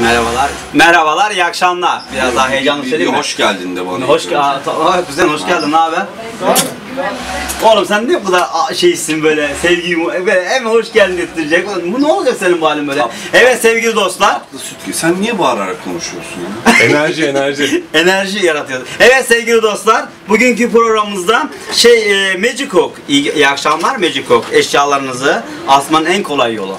Merhabalar. Merhabalar, iyi akşamlar. Biraz daha heyecanlı Bir- bir mi? hoş geldin de bana. Hoş geldin. Güzel, hoş geldin. Ne haber? Oğlum sen ne bu kadar şeysin böyle sevgi böyle hemen hoş geldin getirecek. Bu ne olacak senin bu halin böyle? Evet sevgili dostlar. Tatlı süt gibi. Sen niye bağırarak konuşuyorsun ya? Enerji enerji. Enerji yaratıyor. Evet sevgili dostlar, bugünkü programımızda şey e, Magic Hook. İyi, iyi akşamlar Magic Hook. Eşyalarınızı asmanın en kolay yolu.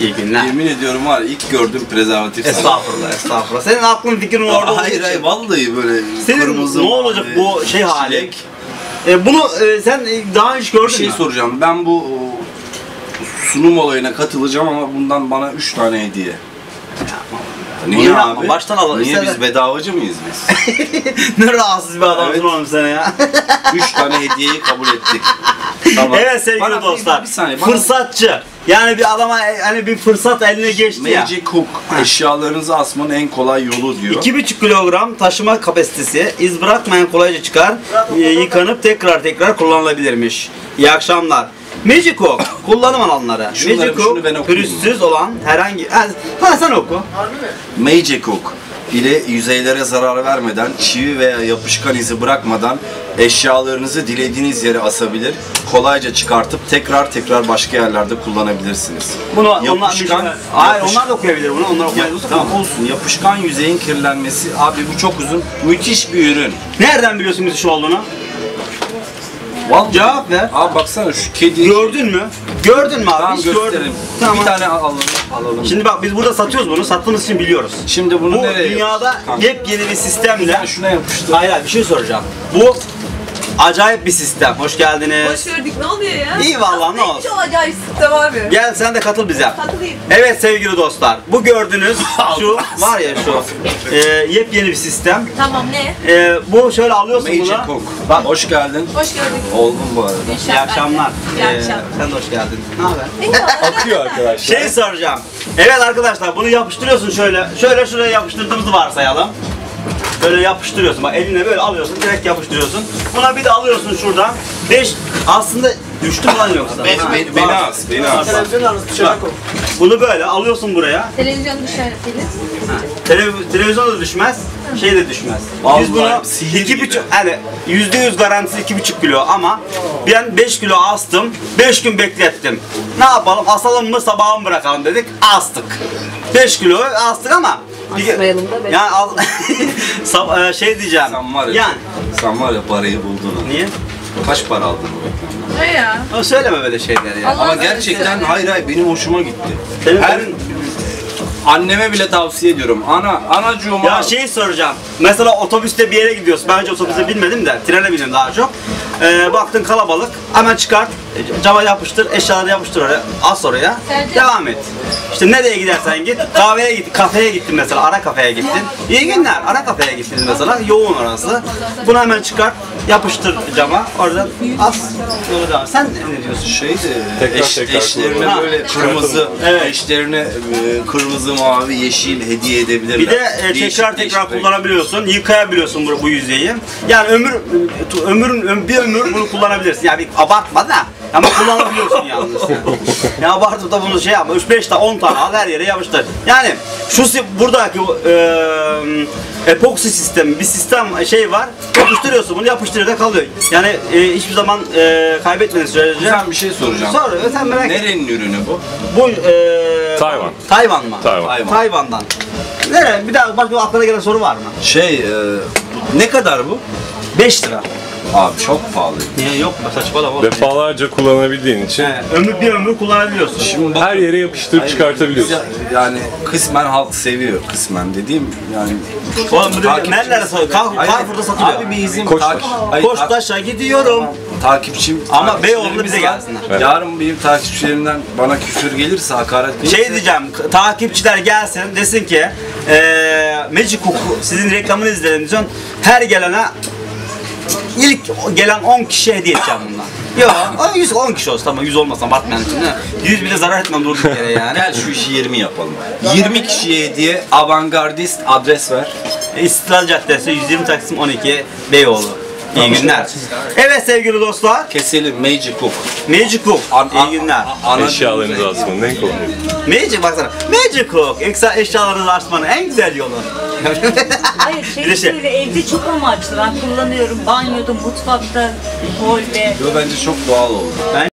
İyi günler. Yemin ediyorum var ya, ilk gördüm prezervatif. Estağfurullah, estağfurullah. Senin aklın fikrin orada olduğu Hayır için. hayır vallahi böyle Senin kırmızı ne olacak mavi, bu şey hali? çilek. E, bunu e, sen e, daha hiç gördün Bir şey mü? soracağım. Ben bu o, sunum olayına katılacağım ama bundan bana 3 tane hediye. Niye Bunu yapma, abi? baştan alalım. Niye İstersen- biz bedavacı mıyız biz? ne rahatsız bir adamsın Evet. oğlum sen ya. 3 tane hediyeyi kabul ettik. Tamam. evet sevgili Bana bir- dostlar. Bir, saniye. Bana Fırsatçı. Yani bir adama e, hani bir fırsat eline geçti ya. Magic Hook eşyalarınızı asmanın en kolay yolu diyor. 2,5 kilogram taşıma kapasitesi, iz bırakmayan kolayca çıkar, e, yıkanıp tekrar tekrar kullanılabilirmiş. İyi akşamlar. Magic Hook, kullanım alanları. Şunları- Magic Hook, pürüzsüz olan herhangi... Ha, ha sen oku. Magic Hook ile yüzeylere zarar vermeden, çivi veya yapışkan izi bırakmadan eşyalarınızı dilediğiniz yere asabilir, kolayca çıkartıp tekrar tekrar başka yerlerde kullanabilirsiniz. Bunu Yapışkan- onlar, Hayır yapış- onlar da okuyabilir bunu, onlar Ya, okuyabilir. tamam olsun. Yapışkan yüzeyin kirlenmesi. Abi bu çok uzun. Müthiş bir ürün. Nereden biliyorsun müthiş olduğunu? Vallahi. Cevap ver. Abi baksana şu kedi. Gördün mü? Gördün mü abi? Tamam Hiç gördün. Tamam. Bir tane alalım. alalım. Şimdi bak biz burada satıyoruz bunu. Sattığımız için biliyoruz. Şimdi bunu Bu nereye dünyada yapıştır? yepyeni bir sistemle... Sen şuna yapıştır. Hayır hayır bir şey soracağım. Bu acayip bir sistem. Hoş geldiniz. Hoş gördük. Ne oluyor ya? İyi vallahi, ne olsun. Çok acayip sistem abi. Gel sen de katıl bize. Katılayım. Evet sevgili dostlar. Bu gördüğünüz şu var ya şu e, yepyeni bir sistem. Tamam ne? E, bu şöyle alıyorsun Magic bunu. Hook. Bak Hoş geldin. Hoş gördük. Oldum bu arada. iyi akşamlar. İyi E, akşamlar. sen de hoş geldin. Ne haber? Akıyor arkadaşlar. Şey soracağım. Evet arkadaşlar bunu yapıştırıyorsun şöyle. Şöyle şuraya yapıştırdığımızı varsayalım. Böyle yapıştırıyorsun. Bak eline böyle alıyorsun, direkt yapıştırıyorsun. Buna bir de alıyorsun şuradan. 5 aslında düştü mü lan yoksa? Beni, Ha, beni, beni bak. as, beni as. Bak, Bunu böyle alıyorsun buraya. Televizyon dışarı Filiz. Televiz- televizyon da düşmez, şey de düşmez. Biz bunu Vallahi sihir iki gibi. buçuk, yani yüzde yüz garantisi iki buçuk kilo ama ben 5 kilo astım, 5 gün beklettim. Ne yapalım, asalım mı sabahı mı bırakalım dedik, astık. 5 kilo astık ama Asmayalım da beş. yani al, sab- e, şey diyeceğim. Sen var ya, Yani sen var ya parayı buldun. niye? Kaç para aldın bu reklamdan? Ne ya? O söyleme böyle şeyleri ya. Allah Ama gerçekten hayır hayır benim hoşuma gitti. Senin- Her anneme bile tavsiye ediyorum. Ana anacığım Ya al. şey soracağım. Mesela otobüste bir yere gidiyorsun. Ben önce otobüse binmedim de trene bindim daha çok. Ee, baktın kalabalık. Hemen çıkart. Cama yapıştır. Eşyaları yapıştır oraya. As oraya. Devam et. İşte nereye gidersen git. Kahveye git. Kafeye gittin mesela. Ara kafeye gittin. İyi günler. Ara kafeye gittiniz mesela. Yoğun orası. Bunu hemen çıkart. Yapıştır cama. Oradan as. Yola devam. Sen ne diyorsun? şey de Tekrar eş, tekrar eşlerine böyle kırmızı, Evet. eşlerine e, kırmızı, mavi, yeşil hediye edebilirler. Bir de e, Değişik tekrar değişik tekrar renk. kullanabiliyorsun, yıkayabiliyorsun bu, bu yüzeyi. Yani ömür ömürün öm- bir ömür bunu kullanabilirsin. Yani abartma da ama kullanabiliyorsun yalnız. ya abartıp da bunu şey yapma. 3-5 tane 10 tane al her yere yapıştır. Yani şu buradaki e, epoksi sistemi bir sistem şey var. Yapıştırıyorsun bunu yapıştırıyor da kalıyor. Yani e, hiçbir zaman e, kaybetmediğin sürece. Sen bir şey soracağım. Sor, sen merak. Nerenin ürünü bu? Bu e, Tayvan. Tayvan mı? Tayvan. Tayvan. Tayvan'dan. Nere? Bir daha başka aklına gelen soru var mı? Şey, e, ne kadar bu? 5 lira. Abi çok pahalı. Niye yok be saçmalama. Defalarca kullanabildiğin için He, ömür bir ömür kullanabiliyorsun. Şimdi bak, her yere yapıştırıp çıkartabiliyorsun. biz- Yani kısmen halk seviyor kısmen dediğim yani. Oğlum bu Takipçi- nerelerde satıyor? Kar, Hayır, Carrefour'da satılıyor. Abi bir izin Koçtaş. Hayır, tak- Koçtaş'a gidiyorum. takipçim Ama takipçilerimiz Beyoğlu'na bize var. gelsinler. Evet. Yarın benim takipçilerimden bana küfür gelirse hakaret gelirse Şey diyeceğim, k- takipçiler gelsin desin ki eee Magic Hook sizin reklamını izledim diyeceğim. Her gelene ilk gelen 10 kişiye hediye edeceğim bundan. Yok, o 100 10 kişi olsun tamam 100 olmasın abartmayalım şimdi. 100 bile zarar etmem durduk yere yani. Gel şu işi 20 yapalım. 20 kişiye hediye avantgardist adres ver. İstiklal Caddesi 120 Taksim 12 Beyoğlu. İyi günler. Evet sevgili dostlar. Keselim Magic Cook. Magic Cook. An- İyi günler. Ana Eşyalarınızı asmanın en kolay. Magic baksana. Magic Cook. Eşya, eşyalarınızı açmanın en güzel yolu. Hayır şey de şey- böyle evde çok amaçlı. Ben kullanıyorum banyoda, mutfakta, holde. Yo, bence çok doğal oldu.